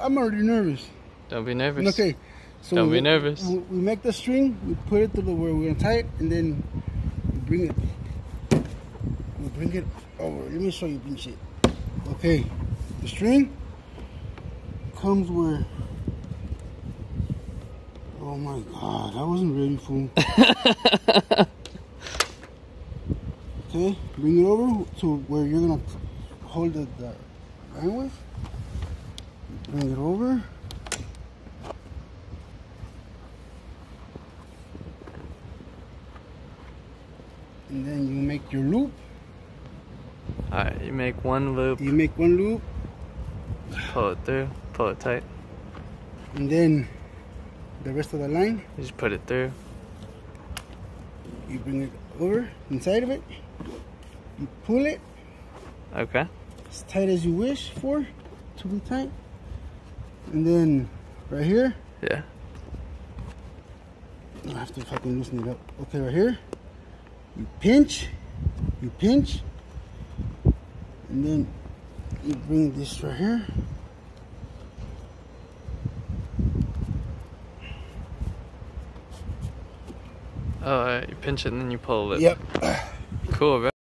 I'm already nervous. Don't be nervous. Okay. So Don't we, be nervous. We, we make the string, we put it to the where we're gonna tie it, and then we bring it. We bring it over. Let me show you bring shit. Okay, the string comes where. Oh my god, I wasn't ready, fool. okay, bring it over to where you're gonna hold the, the line with. Bring it over. and then you make your loop. Alright, you make one loop, You make one loop, pull it through, pull it tight. and then the rest of the line, You just put it through. you bring it over inside of it. You pull it Okay. as tight as you wish for to be tight, and then right here, Yeah. I have to fucking loosen it up. Okay, right here, you pinch, you pinch, and then you bring this right here. Oh, you pinch it and then you pull it. Yep. Cool, bro.